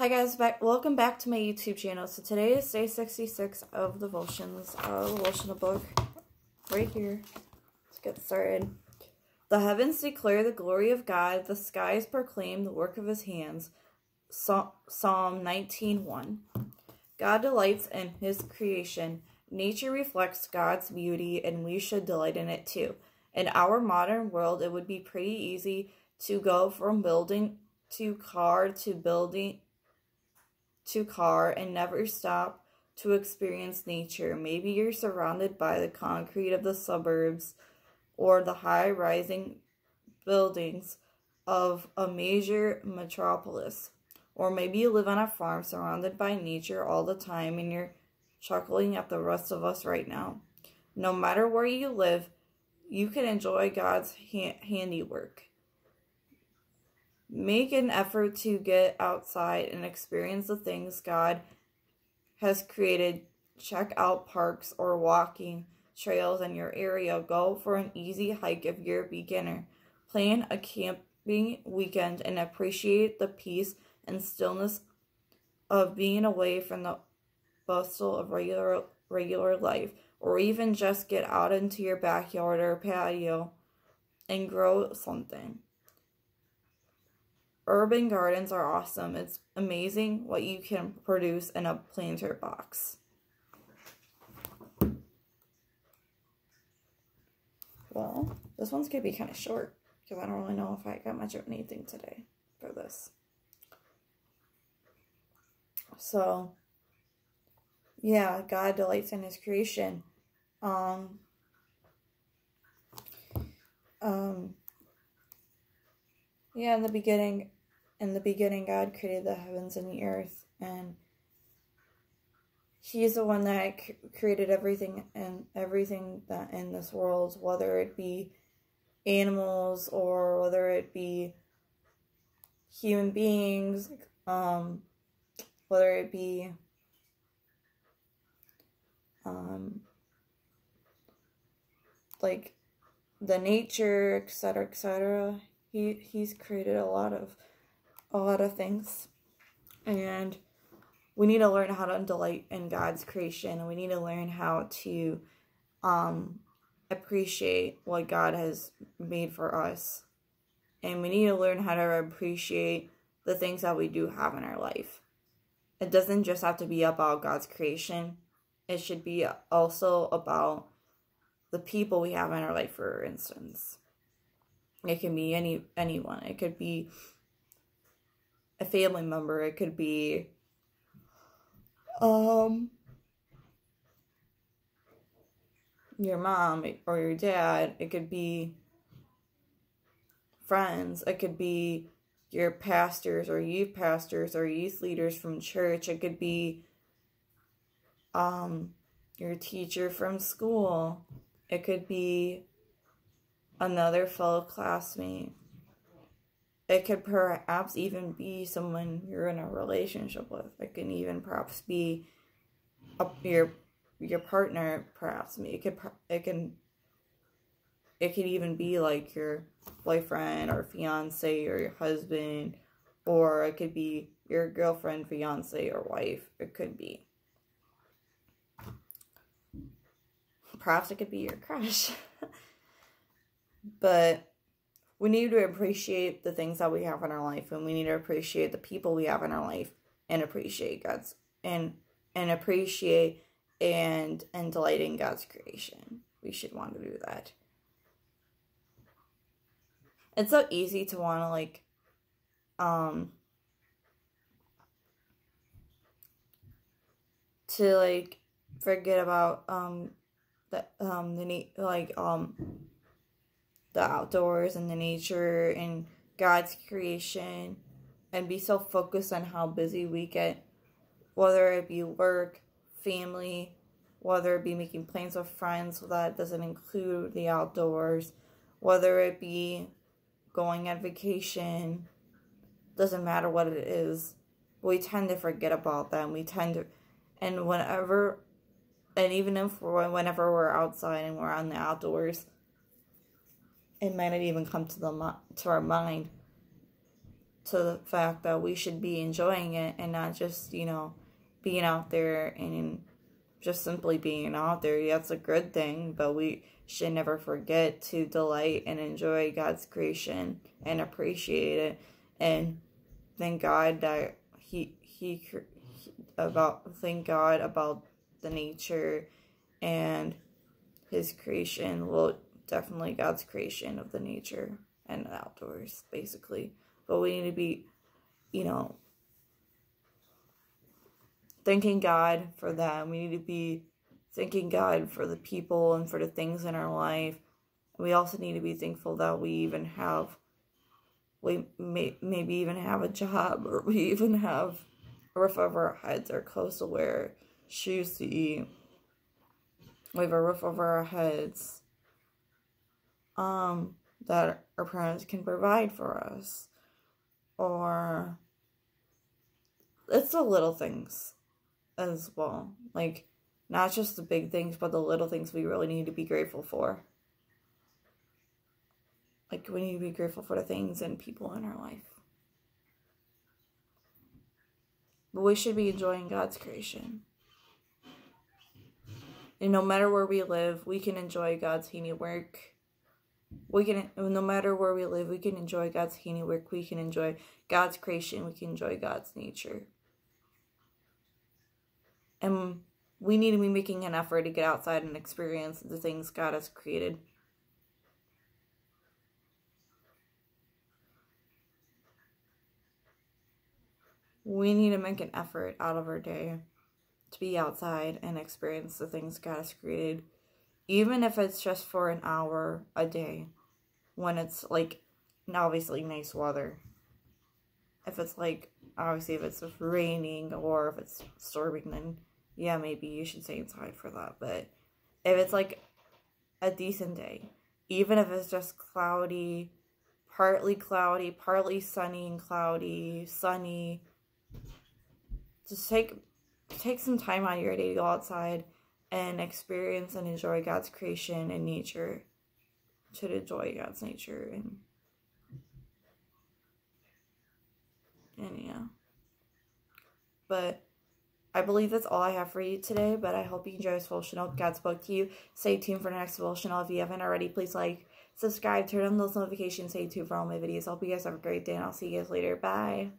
Hi guys, back welcome back to my YouTube channel. So today is day 66 of the devotions, uh, devotional book, right here. Let's get started. The heavens declare the glory of God, the skies proclaim the work of his hands. Psalm 19.1 God delights in his creation. Nature reflects God's beauty and we should delight in it too. In our modern world, it would be pretty easy to go from building to car to building to car and never stop to experience nature. Maybe you're surrounded by the concrete of the suburbs or the high rising buildings of a major metropolis. Or maybe you live on a farm surrounded by nature all the time and you're chuckling at the rest of us right now. No matter where you live, you can enjoy God's ha- handiwork. Make an effort to get outside and experience the things God has created. Check out parks or walking trails in your area. Go for an easy hike if you're a beginner. Plan a camping weekend and appreciate the peace and stillness of being away from the bustle of regular regular life or even just get out into your backyard or patio and grow something. Urban gardens are awesome. It's amazing what you can produce in a planter box. Well, this one's going to be kind of short because I don't really know if I got much of anything today for this. So, yeah, God delights in his creation. Um, um, yeah, in the beginning, in the beginning, God created the heavens and the earth, and He's the one that created everything and everything that in this world, whether it be animals or whether it be human beings, um, whether it be um, like the nature, etc., etc. He he's created a lot of a lot of things, and we need to learn how to delight in God's creation. We need to learn how to um, appreciate what God has made for us, and we need to learn how to appreciate the things that we do have in our life. It doesn't just have to be about God's creation. It should be also about the people we have in our life, for instance. It can be any anyone. It could be a family member. It could be um your mom or your dad. It could be friends. It could be your pastors or youth pastors or youth leaders from church. It could be um your teacher from school. It could be another fellow classmate. It could perhaps even be someone you're in a relationship with. It can even perhaps be a, your your partner. Perhaps it could it can it could even be like your boyfriend or fiance or your husband, or it could be your girlfriend, fiance, or wife. It could be. Perhaps it could be your crush. but we need to appreciate the things that we have in our life and we need to appreciate the people we have in our life and appreciate God's and and appreciate and and delight in God's creation. We should want to do that. It's so easy to want to like um to like forget about um the um the need like um the outdoors and the nature and God's creation and be so focused on how busy we get, whether it be work, family, whether it be making plans with friends that doesn't include the outdoors, whether it be going on vacation, doesn't matter what it is. We tend to forget about them. We tend to, and whenever, and even if whenever we're outside and we're on the outdoors, it might not even come to the to our mind to the fact that we should be enjoying it and not just, you know, being out there and just simply being out there. That's a good thing, but we should never forget to delight and enjoy God's creation and appreciate it and thank God that he he about thank God about the nature and his creation well definitely God's creation of the nature and outdoors basically. But we need to be you know thanking God for that. We need to be thanking God for the people and for the things in our life. We also need to be thankful that we even have we may maybe even have a job or we even have a roof over our heads or clothes to wear shoes to eat. We have a roof over our heads um that our parents can provide for us. Or it's the little things as well. Like not just the big things but the little things we really need to be grateful for. Like we need to be grateful for the things and people in our life. But we should be enjoying god's creation. And no matter where we live, we can enjoy God's handiwork. We can, no matter where we live, we can enjoy God's handiwork. We can enjoy God's creation. We can enjoy God's nature. And we need to be making an effort to get outside and experience the things God has created. We need to make an effort out of our day to be outside and experience the things God has created, even if it's just for an hour a day when it's like obviously nice weather. If it's like obviously if it's raining or if it's storming, then yeah, maybe you should stay inside for that. But if it's like a decent day, even if it's just cloudy, partly cloudy, partly sunny and cloudy, sunny, just take take some time out of your day to go outside and experience and enjoy God's creation and nature. To enjoy God's nature and and yeah. But I believe that's all I have for you today, but I hope you enjoy this devotional. God spoke to you. Stay tuned for the next devotional. If you haven't already, please like, subscribe, turn on those notifications, stay tuned for all my videos. I hope you guys have a great day, and I'll see you guys later. Bye.